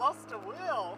lost a wheel.